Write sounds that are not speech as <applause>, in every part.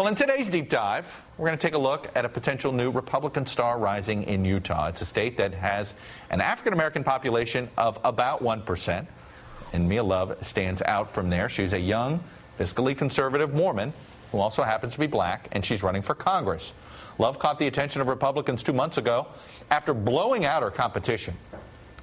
Well, in today's deep dive, we're going to take a look at a potential new Republican star rising in Utah. It's a state that has an African American population of about 1%. And Mia Love stands out from there. She's a young, fiscally conservative Mormon who also happens to be black, and she's running for Congress. Love caught the attention of Republicans two months ago after blowing out her competition.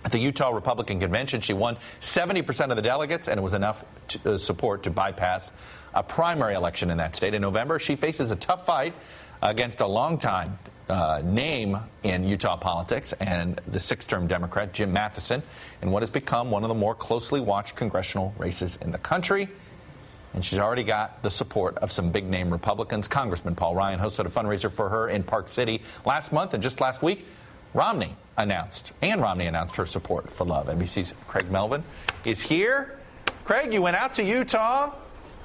At the Utah Republican Convention, she won 70% of the delegates, and it was enough to, uh, support to bypass a primary election in that state. In November, she faces a tough fight against a longtime uh, name in Utah politics and the six term Democrat Jim Matheson in what has become one of the more closely watched congressional races in the country. And she's already got the support of some big name Republicans. Congressman Paul Ryan hosted a fundraiser for her in Park City last month, and just last week, Romney announced, Ann Romney announced her support for Love. NBC's Craig Melvin is here. Craig, you went out to Utah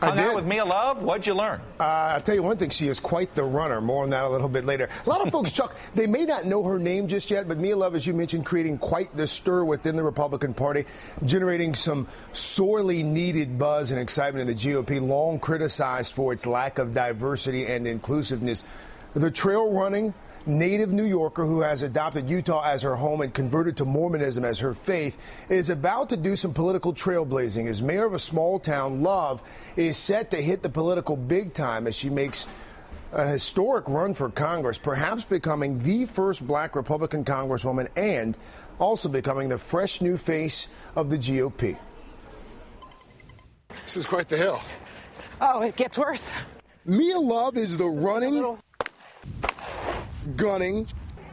Hung out with Mia Love. What'd you learn? Uh, I'll tell you one thing. She is quite the runner. More on that a little bit later. A lot of folks, <laughs> Chuck, they may not know her name just yet, but Mia Love, as you mentioned, creating quite the stir within the Republican Party, generating some sorely needed buzz and excitement in the GOP, long criticized for its lack of diversity and inclusiveness. The trail running native New Yorker who has adopted Utah as her home and converted to Mormonism as her faith, is about to do some political trailblazing. As mayor of a small town, Love is set to hit the political big time as she makes a historic run for Congress, perhaps becoming the first black Republican Congresswoman and also becoming the fresh new face of the GOP. This is quite the hill. Oh, it gets worse. Mia Love is the running gunning.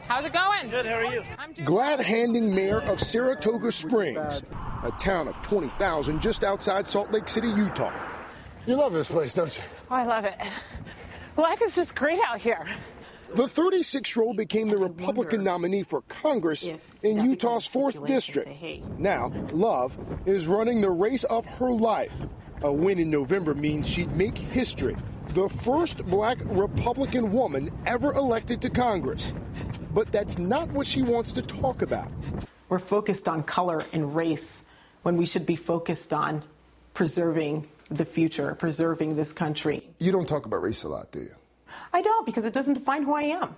How's it going? Good, how are you? I'm Glad handing mayor of Saratoga Springs, a town of 20,000 just outside Salt Lake City, Utah. You love this place, don't you? Oh, I love it. Life is just great out here. The 36 year old became the Republican nominee for Congress in Utah's 4th District. Now, Love is running the race of her life. A win in November means she'd make history the first black Republican woman ever elected to Congress. But that's not what she wants to talk about. We're focused on color and race when we should be focused on preserving the future, preserving this country. You don't talk about race a lot, do you? I don't, because it doesn't define who I am.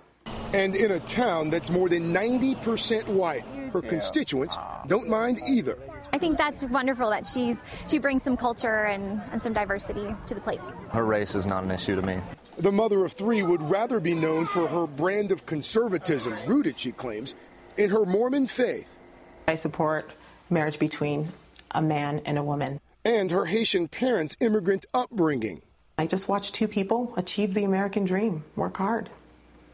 And in a town that's more than 90% white, her constituents ah, don't mind either. I think that's wonderful that she's she brings some culture and, and some diversity to the plate. Her race is not an issue to me. The mother of three would rather be known for her brand of conservatism, rooted, she claims, in her Mormon faith. I support marriage between a man and a woman. And her Haitian parents' immigrant upbringing. I just watched two people achieve the American dream, work hard.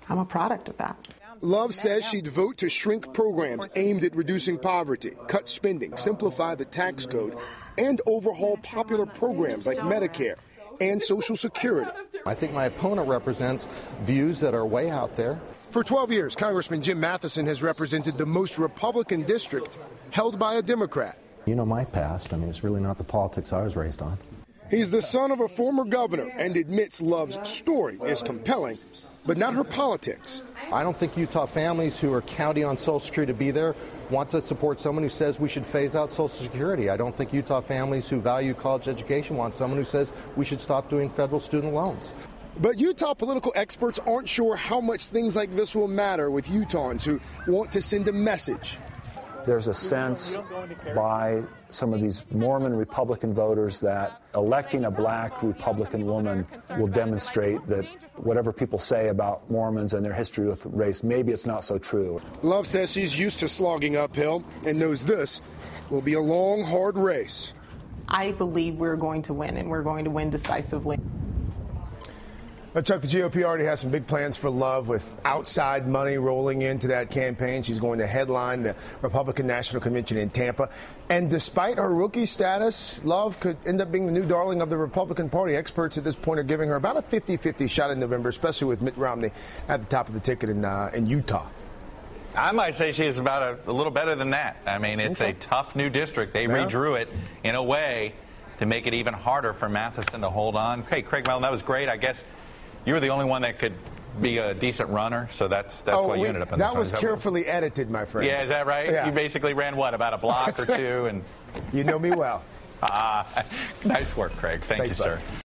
I'm a product of that. Love says she'd vote to shrink programs aimed at reducing poverty, cut spending, simplify the tax code, and overhaul popular programs like Medicare and Social Security. I think my opponent represents views that are way out there. For 12 years, Congressman Jim Matheson has represented the most Republican district held by a Democrat. You know my past. I mean, it's really not the politics I was raised on. He's the son of a former governor and admits Love's story is compelling, but not her politics. I don't think Utah families who are counting on Social Security to be there want to support someone who says we should phase out Social Security. I don't think Utah families who value college education want someone who says we should stop doing federal student loans. But Utah political experts aren't sure how much things like this will matter with Utahns who want to send a message there's a sense by some of these Mormon Republican voters that electing a black Republican woman will demonstrate that whatever people say about Mormons and their history with race, maybe it's not so true. Love says she's used to slogging uphill and knows this will be a long, hard race. I believe we're going to win, and we're going to win decisively. Chuck, the GOP already has some big plans for Love with outside money rolling into that campaign. She's going to headline the Republican National Convention in Tampa. And despite her rookie status, Love could end up being the new darling of the Republican Party. Experts at this point are giving her about a 50 50 shot in November, especially with Mitt Romney at the top of the ticket in, uh, in Utah. I might say she's about a, a, little better than that. I mean, it's okay. a tough new district. They yeah. redrew it in a way to make it even harder for Matheson to hold on. Okay, Craig Melvin, that was great. I guess you were the only one that could be a decent runner, so that's that's oh, why you ended up in. That was carefully edited, my friend. Yeah, is that right? Yeah. You basically ran what about a block or two, and you know me well. <laughs> ah, <laughs> nice work, Craig. Thank Thanks, you, buddy. sir.